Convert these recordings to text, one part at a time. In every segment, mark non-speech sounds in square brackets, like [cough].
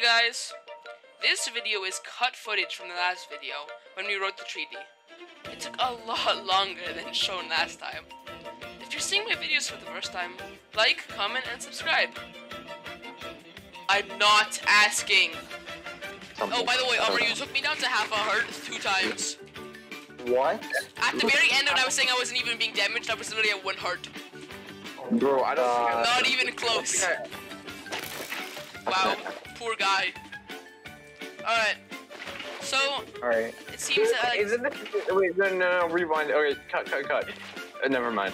guys, this video is cut footage from the last video when we wrote the treaty. It took a lot [laughs] longer than shown last time. If you're seeing my videos for the first time, like, comment, and subscribe. I'm not asking. Oh, by the way, Umber, you took me down to half a heart two times. What? At the very end when I was saying I wasn't even being damaged, I was literally at one heart. Bro, I don't I- Not even close. Wow, poor guy. Alright. So, Alright. it seems that, like, Isn't it? Wait, no, no, no, rewind. Okay, cut, cut, cut. Uh, never mind.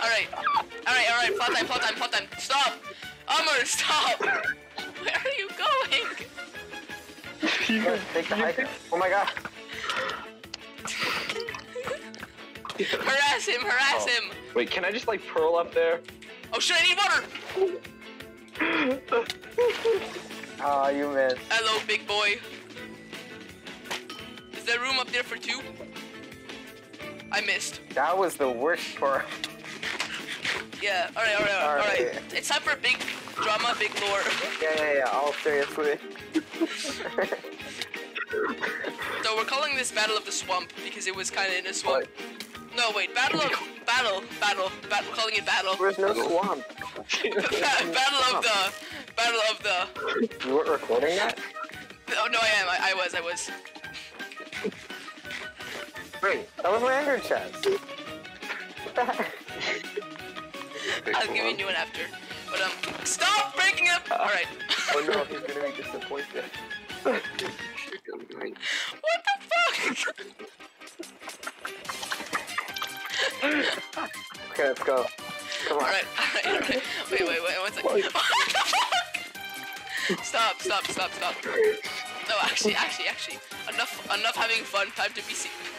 Alright. Alright, alright, plot time, plot time, plot time. Stop! Umber, stop! [laughs] Where are you going? Take the hike. Oh my god. [laughs] harass him, harass him! Wait, can I just like pearl up there? Oh shit, I need water! [laughs] Ah, you missed. Hello, big boy. Is there room up there for two? I missed. That was the worst part. Yeah, alright, alright, alright. Alright. It's time for big drama, big lore. Yeah, yeah, yeah. All seriously. [laughs] [laughs] So we're calling this Battle of the Swamp because it was kind of in a swamp. No, wait, Battle of Battle, Battle, Battle. We're calling it Battle. There's no [laughs] swamp. battle of the Battle of the. You weren't recording that? Oh no, I am. I, I was. I was. Wait, that was my ender chest. I'll give you a new one after. But um, stop breaking up. All right. Oh no, he's gonna be disappointed. what the fuck? Okay, let's go. Come on. All right. All right. All right. Wait, wait, wait. One second. What the fuck? Stop! Stop! Stop! Stop! No, actually, actually, actually. Enough. Enough having fun. Time to be serious.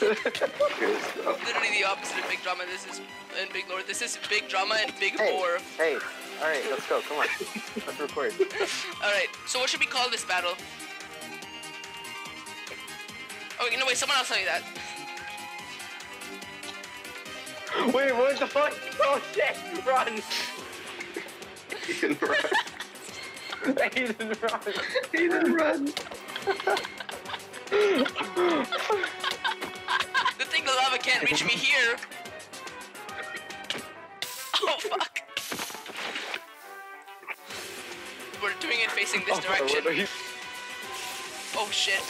Literally the opposite of big drama. This is and big lore. This is big drama and big Hey, bore. hey. Alright, let's go. Come on. Let's record. [laughs] All right. So what should we call this battle? Oh, wait, no, wait. Someone else tell me that. Wait, what the fuck? Oh shit! He runs He didn't run! Ethan, run. Aiden, run! Ethan, run. [laughs] can't reach me here. [laughs] Oh fuck. We're doing it facing this direction. Oh, Oh shit.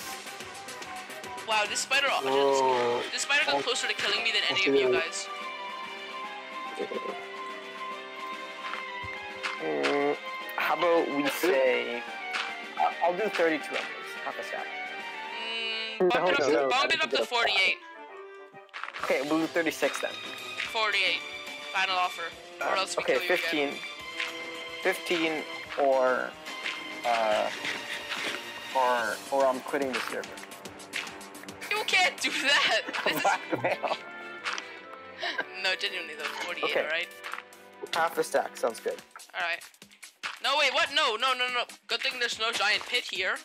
Wow, this spider Whoa. this spider got closer to killing me than any of you guys. Mm, how about we say... I'll, I'll do 32 of those. Half a stack. Mm, bump, it up, no, bump I it up think to that's 48. Okay, we'll do 36 then. 48. Final offer. Or else we okay, kill you again. 15. 15 or... Uh... Or, or I'm quitting the server. You can't do that! [laughs] This is- Blackmail. no, genuinely though, 48, Okay. alright? Half a stack, sounds good. Alright. No, wait, what? No, no, no, no. Good thing there's no giant pit here.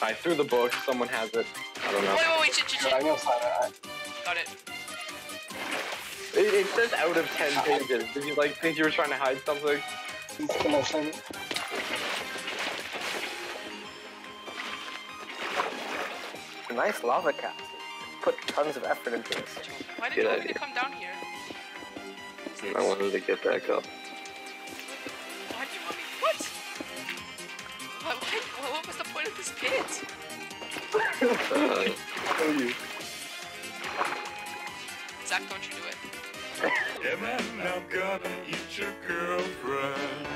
I threw the book. Someone has it. I don't know. Wait, wait, wait, shit, shit, shit. know Simon. Got it. It, it says out of ten pages. Did you like think you were trying to hide something? A nice lava cap. Put tons of effort into this. Why did Good you want me to come down here? I wanted to get back up. Why did you want me? What? Why, why, what- what was the point of this pit? Zach, don't you do it. Yeah, man, I'm gonna eat your girlfriend.